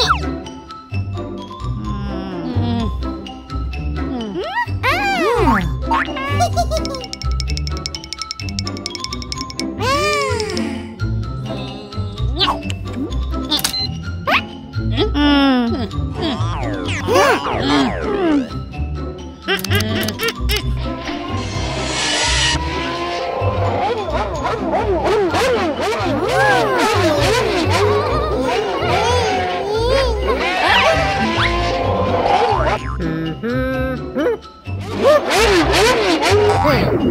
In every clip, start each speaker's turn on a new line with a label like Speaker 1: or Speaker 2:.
Speaker 1: Mm-hmm. Hehehehe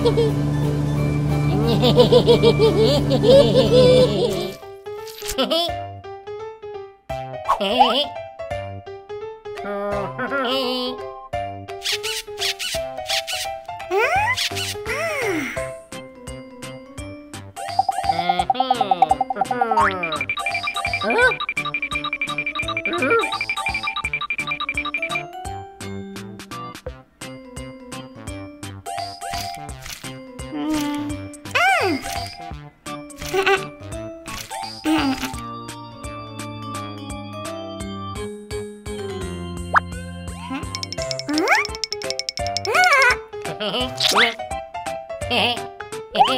Speaker 1: Huh? え
Speaker 2: え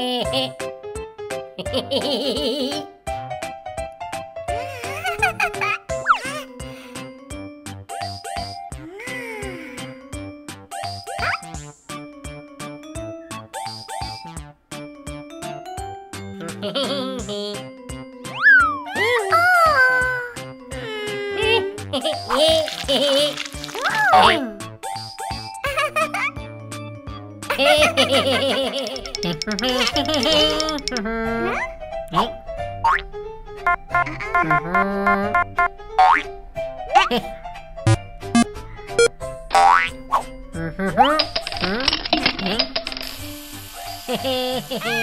Speaker 2: Huh?
Speaker 1: Oh.
Speaker 2: Hehehehe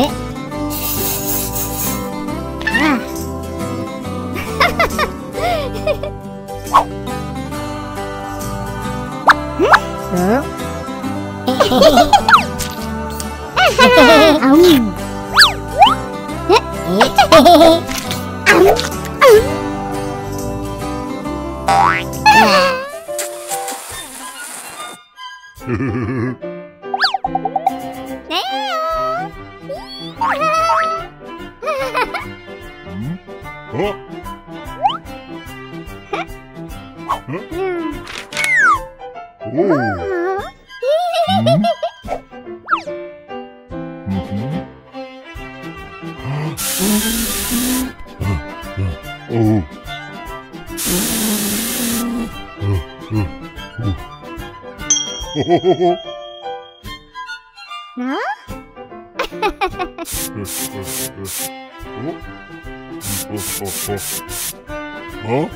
Speaker 1: thế à. ừ. ông ông ông Oh?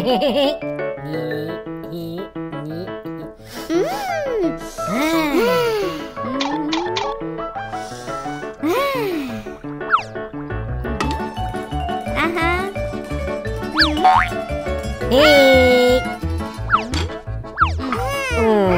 Speaker 2: Hehehehe Hee. Mm.
Speaker 1: Ừ.
Speaker 2: Ừ.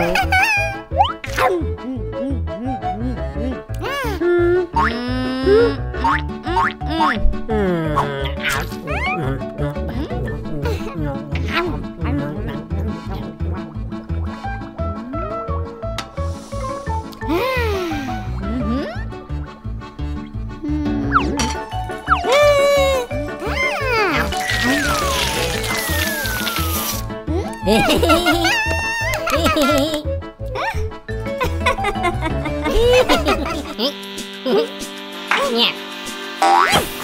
Speaker 2: Yeah.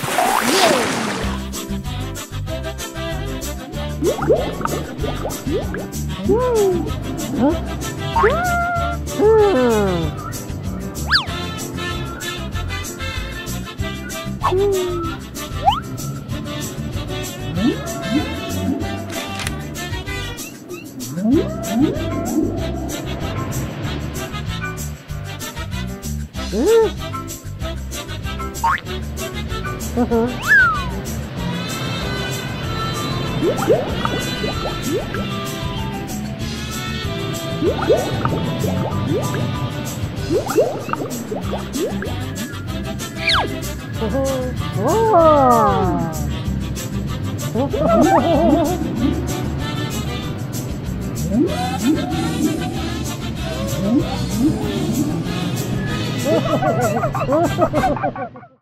Speaker 2: 오호, 오. Oh,